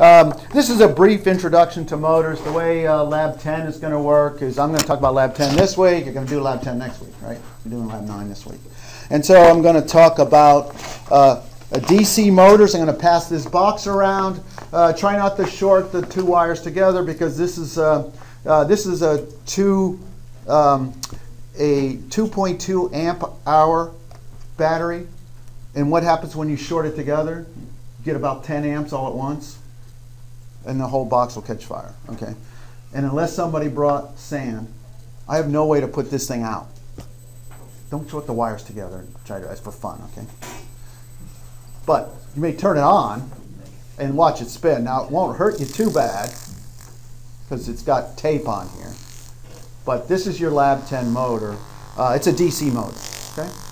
Um, this is a brief introduction to motors. The way uh, Lab 10 is going to work is I'm going to talk about Lab 10 this week. You're going to do Lab 10 next week, right? You're doing Lab 9 this week. And so I'm going to talk about uh, DC motors. I'm going to pass this box around. Uh, try not to short the two wires together because this is uh, uh, this is a two um, a 2.2 amp hour battery. And what happens when you short it together? You get about 10 amps all at once and the whole box will catch fire. Okay, and unless somebody brought sand, I have no way to put this thing out. Don't put the wires together. and Try to. It's for fun. Okay, but you may turn it on and watch it spin. Now it won't hurt you too bad because it's got tape on here. But this is your Lab 10 motor. Uh, it's a DC motor. Okay.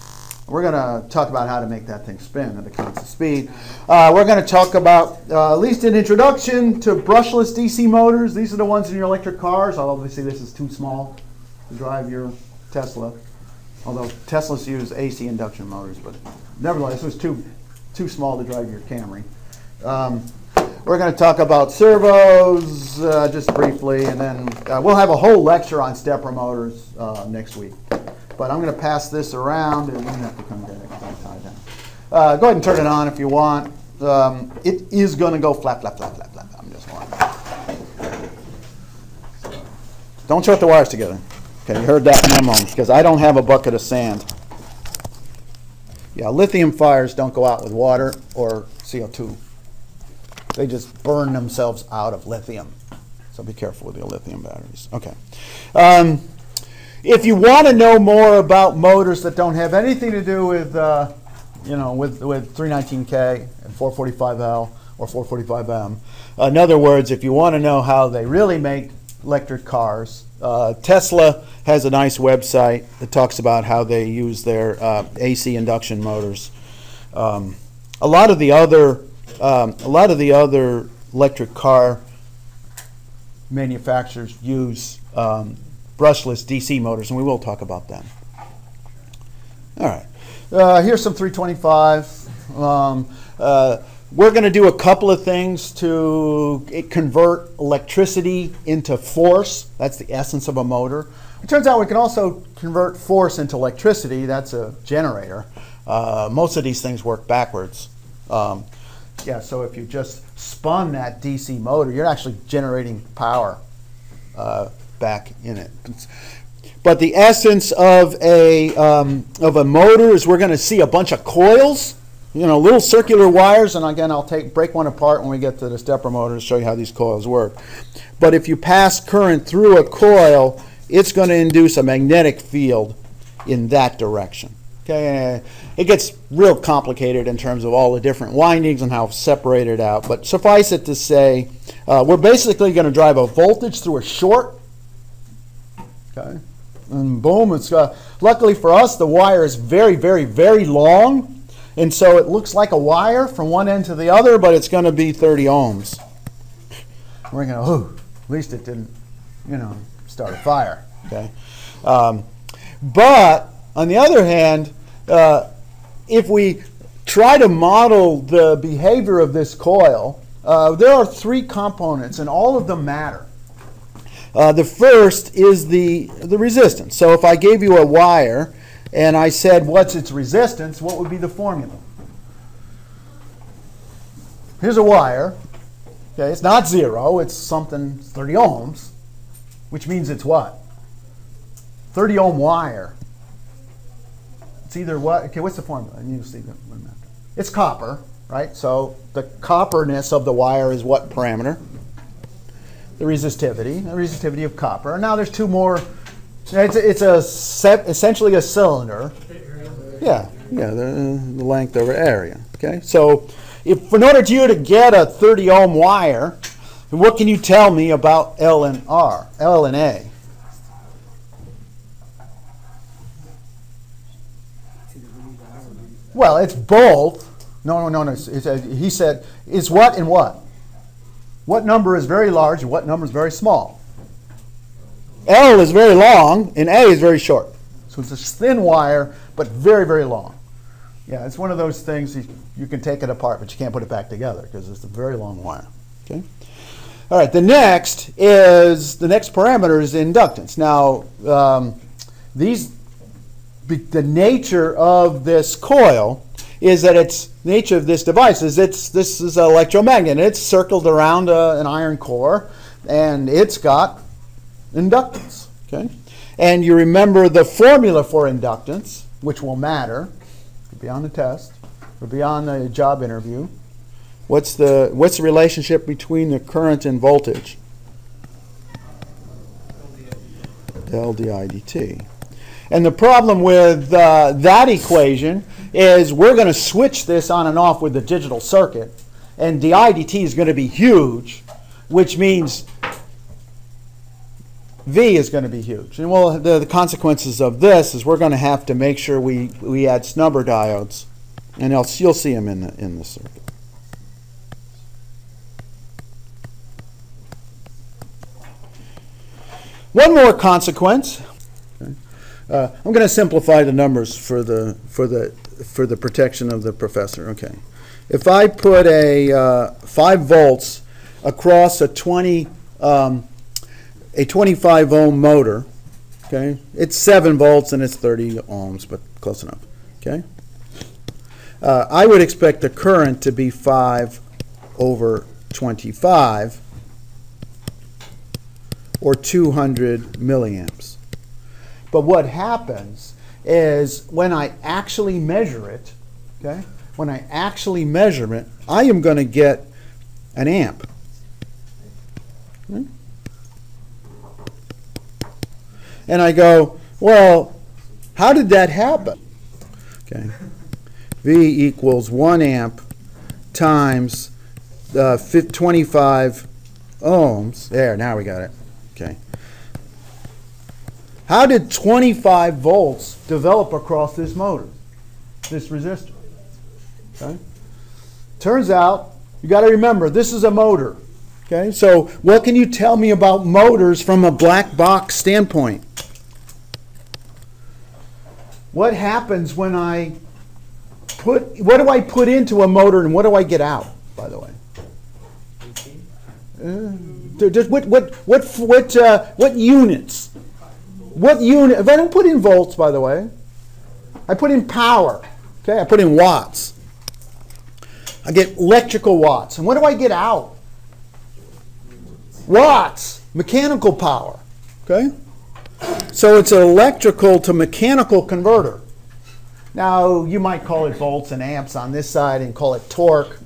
We're going to talk about how to make that thing spin at a constant speed. Uh, we're going to talk about uh, at least an introduction to brushless DC motors. These are the ones in your electric cars. Obviously, this is too small to drive your Tesla. Although Teslas use AC induction motors, but nevertheless, this was too too small to drive your Camry. Um, we're going to talk about servos uh, just briefly, and then uh, we'll have a whole lecture on stepper motors uh, next week. But I'm going to pass this around, and you have to come get it down. Uh, go ahead and turn it on if you want. Um, it is going to go flap, flap, flap, flap, flap. I'm just warning. Don't short the wires together. Okay, you heard that memo, because I don't have a bucket of sand. Yeah, lithium fires don't go out with water or CO2. They just burn themselves out of lithium. So be careful with your lithium batteries. Okay. Um, if you want to know more about motors that don't have anything to do with, uh, you know, with, with 319K and 445L or 445M, in other words, if you want to know how they really make electric cars, uh, Tesla has a nice website that talks about how they use their uh, AC induction motors. Um, a lot of the other, um, a lot of the other electric car manufacturers use um, brushless DC motors, and we will talk about them. All right. Uh, here's some 325. Um, uh, we're going to do a couple of things to convert electricity into force. That's the essence of a motor. It turns out we can also convert force into electricity. That's a generator. Uh, most of these things work backwards. Um, yeah, so if you just spun that DC motor, you're actually generating power. Uh, back in it. But the essence of a, um, of a motor is we're going to see a bunch of coils, you know, little circular wires, and again, I'll take break one apart when we get to the stepper motor to show you how these coils work. But if you pass current through a coil, it's going to induce a magnetic field in that direction. Okay, it gets real complicated in terms of all the different windings and how separated out. But suffice it to say, uh, we're basically going to drive a voltage through a short Okay. And boom, it's got, luckily for us, the wire is very, very, very long. And so it looks like a wire from one end to the other, but it's going to be 30 ohms. We're going to, oh, at least it didn't, you know, start a fire. Okay. Um, but on the other hand, uh, if we try to model the behavior of this coil, uh, there are three components, and all of them matter. Uh, the first is the, the resistance. So if I gave you a wire and I said, what's its resistance, what would be the formula? Here's a wire. Okay, it's not zero, it's something 30 ohms, which means it's what? 30 ohm wire. It's either what? Okay, what's the formula? You see that It's copper, right? So the copperness of the wire is what parameter? The resistivity, the resistivity of copper. Now there's two more. It's a, it's a essentially a cylinder. Yeah, yeah, the, the length over area. Okay, so if in order to you to get a 30 ohm wire, what can you tell me about L and R, L and A? Well, it's both. No, no, no, no. It's, it's a, he said, it's what and what? What number is very large and what number is very small. L is very long and A is very short. So it's a thin wire, but very, very long. Yeah, it's one of those things you, you can take it apart, but you can't put it back together because it's a very long wire. Okay. All right. The next is the next parameter is inductance. Now, um, these the nature of this coil is that its nature of this device is it's this is an electromagnet. It's circled around a, an iron core, and it's got inductance. Okay, and you remember the formula for inductance, which will matter. It'll be on the test. It'll be on the job interview. What's the what's the relationship between the current and voltage? Del di dt. And the problem with uh, that equation is we're going to switch this on and off with the digital circuit, and the IDT is going to be huge, which means V is going to be huge. And well, the, the consequences of this is we're going to have to make sure we, we add snubber diodes, and else you'll see them in the, in the circuit. One more consequence uh, I'm going to simplify the numbers for the for the for the protection of the professor. Okay, if I put a uh, five volts across a 20 um, a 25 ohm motor, okay, it's seven volts and it's 30 ohms, but close enough. Okay, uh, I would expect the current to be five over 25 or 200 milliamps. But what happens is when I actually measure it, okay, when I actually measure it, I am going to get an amp. And I go, well, how did that happen? Okay. V equals 1 amp times uh, 25 ohms. There, now we got it. Okay. How did 25 volts develop across this motor, this resistor? Okay. Turns out, you got to remember, this is a motor. Okay, so what can you tell me about motors from a black box standpoint? What happens when I put, what do I put into a motor and what do I get out, by the way? Uh, what, what, what, what, uh, what units? What unit? If I don't put in volts, by the way, I put in power. Okay, I put in watts. I get electrical watts. And what do I get out? Watts, mechanical power. Okay? So it's an electrical to mechanical converter. Now, you might call it volts and amps on this side and call it torque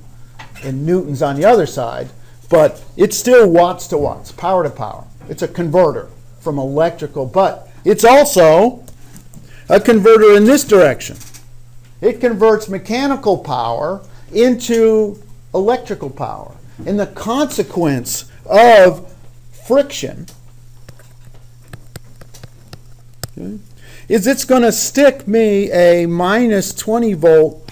and newtons on the other side, but it's still watts to watts, power to power. It's a converter from electrical, but it's also a converter in this direction. It converts mechanical power into electrical power. And the consequence of friction okay, is it's going to stick me a minus 20 volt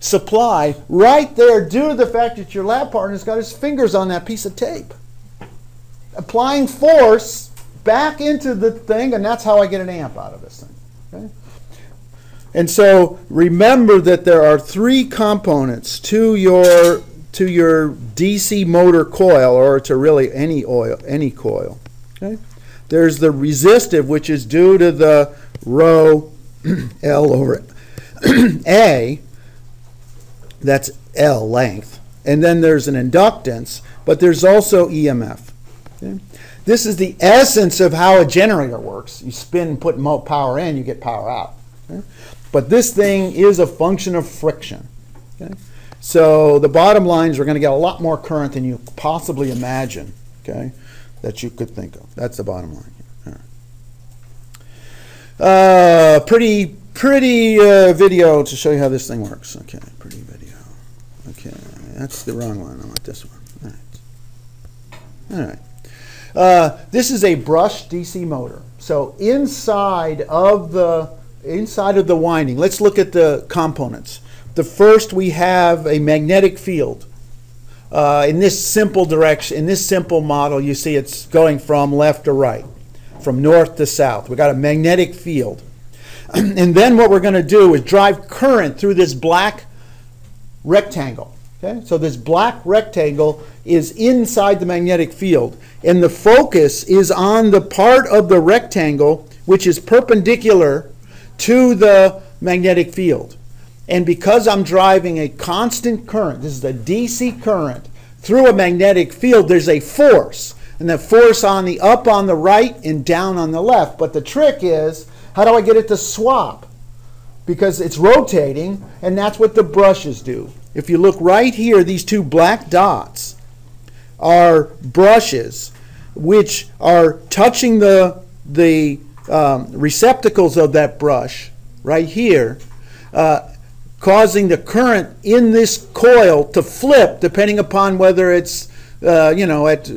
supply right there due to the fact that your lab partner's got his fingers on that piece of tape applying force back into the thing, and that's how I get an amp out of this thing. Okay? And so remember that there are three components to your to your DC motor coil, or to really any oil, any coil. Okay? There's the resistive, which is due to the rho L over A. That's L length. And then there's an inductance, but there's also EMF. Okay? This is the essence of how a generator works. You spin, put power in, you get power out. Okay? But this thing is a function of friction. Okay? So the bottom line is we're going to get a lot more current than you possibly imagine. Okay, that you could think of. That's the bottom line. Uh, pretty pretty uh, video to show you how this thing works. Okay, pretty video. Okay, that's the wrong one. I want this one. All right. All right. Uh, this is a brushed DC motor. So inside of the inside of the winding, let's look at the components. The first we have a magnetic field. Uh, in this simple direction, in this simple model, you see it's going from left to right, from north to south. We've got a magnetic field. and then what we're going to do is drive current through this black rectangle. Okay, so this black rectangle is inside the magnetic field, and the focus is on the part of the rectangle which is perpendicular to the magnetic field. And because I'm driving a constant current, this is a DC current, through a magnetic field, there's a force. And the force on the up on the right and down on the left. But the trick is, how do I get it to swap? Because it's rotating, and that's what the brushes do. If you look right here, these two black dots are brushes which are touching the, the um, receptacles of that brush right here, uh, causing the current in this coil to flip depending upon whether it's uh, you know, at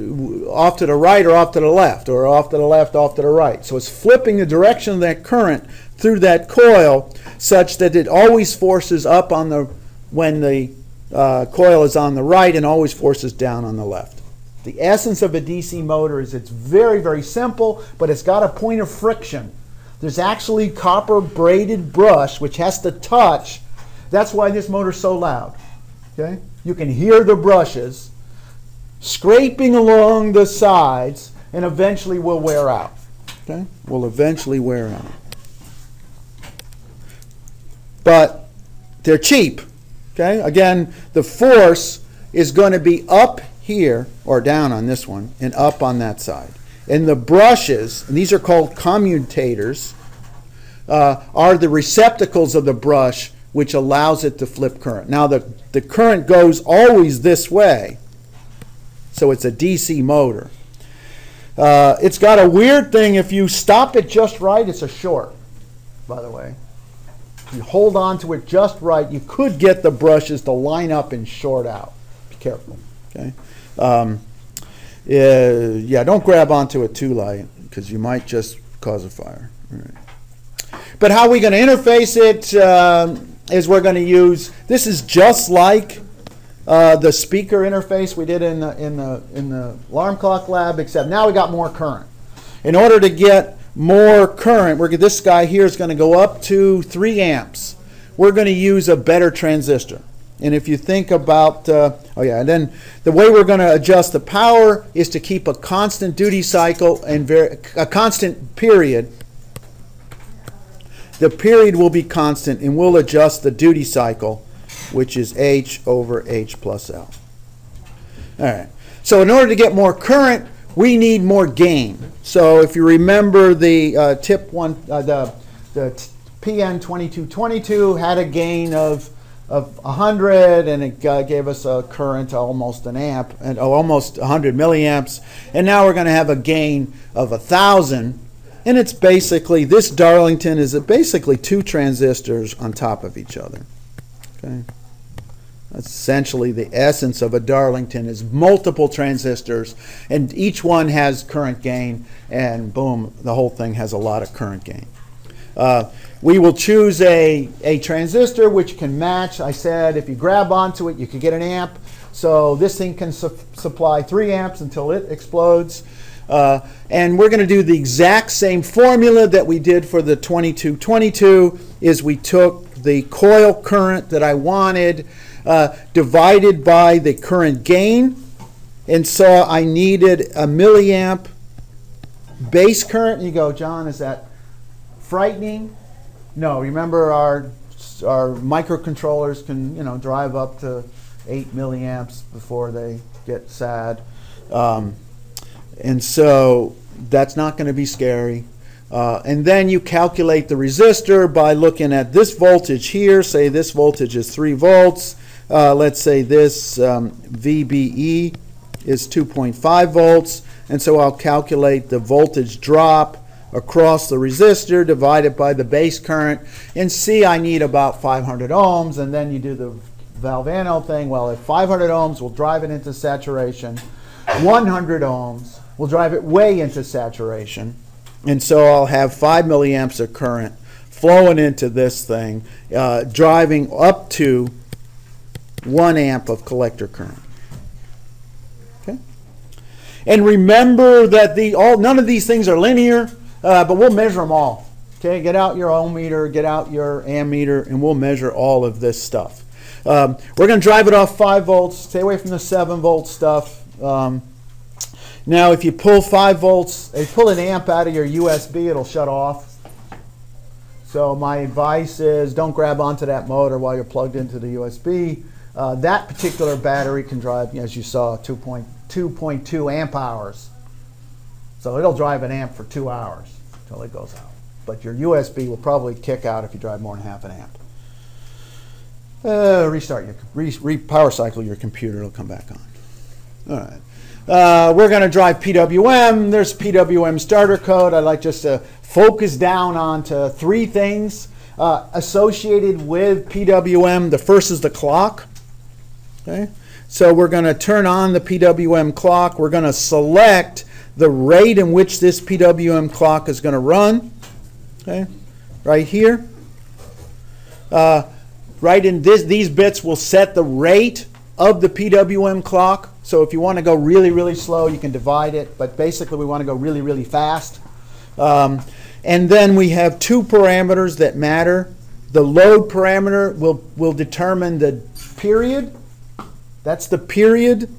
off to the right or off to the left, or off to the left, off to the right. So it's flipping the direction of that current through that coil, such that it always forces up on the when the uh, coil is on the right, and always forces down on the left. The essence of a DC motor is it's very, very simple, but it's got a point of friction. There's actually copper braided brush which has to touch. That's why this motor's so loud. Okay? You can hear the brushes scraping along the sides and eventually will wear out. Okay? Will eventually wear out. But they're cheap. Okay? Again, the force is going to be up here or down on this one and up on that side. And the brushes, and these are called commutators, uh, are the receptacles of the brush which allows it to flip current. Now the, the current goes always this way, so it's a DC motor. Uh, it's got a weird thing, if you stop it just right, it's a short, by the way. You hold on to it just right, you could get the brushes to line up and short out. Be careful, okay? Um, uh, yeah, don't grab onto it too light because you might just cause a fire. But how we're we going to interface it? Um, is we're going to use, this is just like uh, the speaker interface we did in the, in, the, in the alarm clock lab, except now we got more current. In order to get more current, we're, this guy here is going to go up to 3 amps. We're going to use a better transistor. And if you think about, uh, oh yeah, and then the way we're going to adjust the power is to keep a constant duty cycle and a constant period. The period will be constant and we'll adjust the duty cycle, which is H over H plus L. All right. So in order to get more current, we need more gain. So if you remember the uh, tip one, uh, the, the PN 2222 had a gain of of 100 and it uh, gave us a current almost an amp and oh, almost 100 milliamps. And now we're going to have a gain of a thousand. And it's basically this darlington is basically two transistors on top of each other. Okay essentially the essence of a darlington is multiple transistors and each one has current gain and boom the whole thing has a lot of current gain uh, we will choose a, a transistor which can match. I said if you grab onto it, you could get an amp. So this thing can su supply 3 amps until it explodes. Uh, and we're going to do the exact same formula that we did for the 2222 is we took the coil current that I wanted uh, divided by the current gain and saw I needed a milliamp base current. And you go, John, is that frightening? No, remember our our microcontrollers can you know drive up to eight milliamps before they get sad, um, and so that's not going to be scary. Uh, and then you calculate the resistor by looking at this voltage here. Say this voltage is 3 volts. Uh, let's say this um, VBE is 2.5 volts. And so I'll calculate the voltage drop across the resistor divided by the base current. And see, I need about 500 ohms, and then you do the Valvano thing. Well, if 500 ohms will drive it into saturation, 100 ohms will drive it way into saturation. And so I'll have 5 milliamps of current flowing into this thing, uh, driving up to 1 amp of collector current. Okay? And remember that the all none of these things are linear. Uh, but we'll measure them all. Okay, get out your ohm meter, get out your ammeter, and we'll measure all of this stuff. Um, we're going to drive it off 5 volts. Stay away from the 7 volt stuff. Um, now, if you pull 5 volts, if you pull an amp out of your USB, it'll shut off. So my advice is don't grab onto that motor while you're plugged into the USB. Uh, that particular battery can drive, as you saw, 2.2 amp hours. So it'll drive an amp for two hours until it goes out. But your USB will probably kick out if you drive more than half an amp. Uh, restart your re, re power cycle your computer. It'll come back on. All right. Uh, we're going to drive PWM. There's PWM starter code. I'd like just to focus down onto three things uh, associated with PWM. The first is the clock. Okay. So we're going to turn on the PWM clock. We're going to select the rate in which this PWM clock is going to run. Okay. Right here. Uh, right in this, these bits will set the rate of the PWM clock. So if you want to go really, really slow, you can divide it. But basically, we want to go really, really fast. Um, and then we have two parameters that matter. The load parameter will, will determine the period. That's the period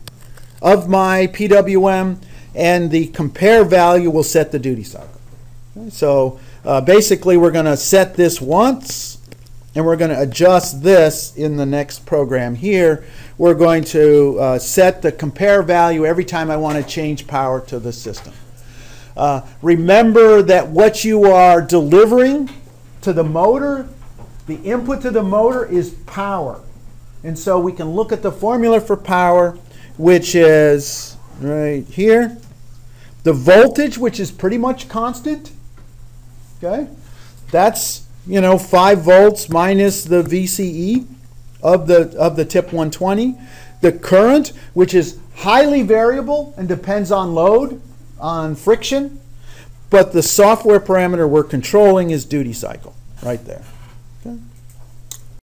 of my PWM. And the compare value will set the duty cycle. So uh, basically, we're going to set this once and we're going to adjust this in the next program here. We're going to uh, set the compare value every time I want to change power to the system. Uh, remember that what you are delivering to the motor, the input to the motor is power. And so we can look at the formula for power, which is right here. The voltage, which is pretty much constant. Okay? That's you know, 5 volts minus the VCE of the, of the TIP 120. The current, which is highly variable and depends on load, on friction, but the software parameter we're controlling is duty cycle right there.